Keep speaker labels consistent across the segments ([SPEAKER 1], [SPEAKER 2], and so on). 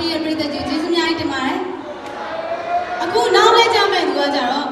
[SPEAKER 1] ပေးတဲ့ပြည်သက်ကြီးကျေးဇူးအများကြီးတင်ပါတယ်အခုနောက်လေးကြမဲ့သူကကြတော့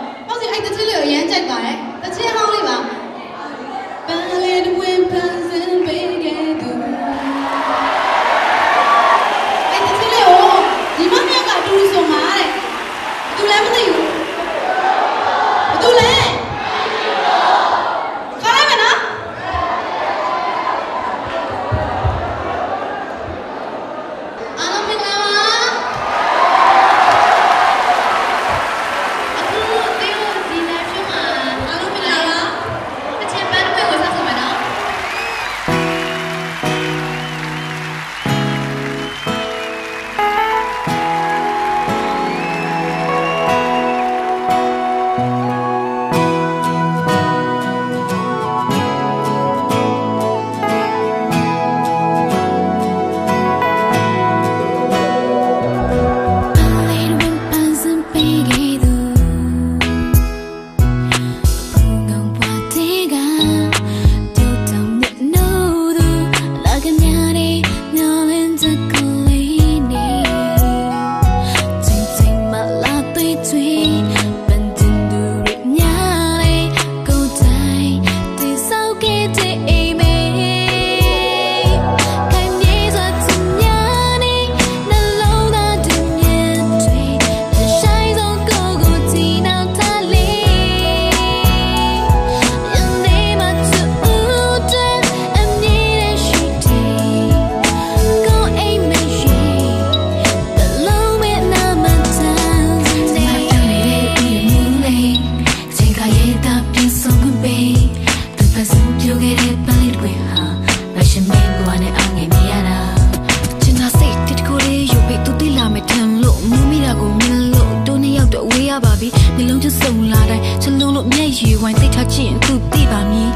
[SPEAKER 2] ယောက်တော့ဝေးရပါပြီနှလုံးချစုံလာတိုင်းချလုံးလို့မျက်ရည်ဝိုင်းတိတ်ထားချင်သူသိပါမည်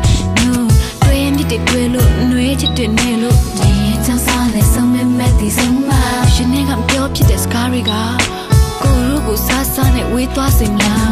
[SPEAKER 2] no တွေ့ရင်မြစ်တဲ့တွေ့လို့နှွေးချစ်တဲ့နဲ့လို့ဒီရင်ချမ်းစားတဲ့ဆုံးမဲ့မဲ့ဒီဆုံးမရှင်နေကပြောဖြစ်တဲ့စကားတွေကကိုရုပ်ကိုစားစားနဲ့ဝေးသွားစေမလားနေနဲ့မရှိတဲ့ငါမငါမရှိတဲ့မင်းမစသားလို့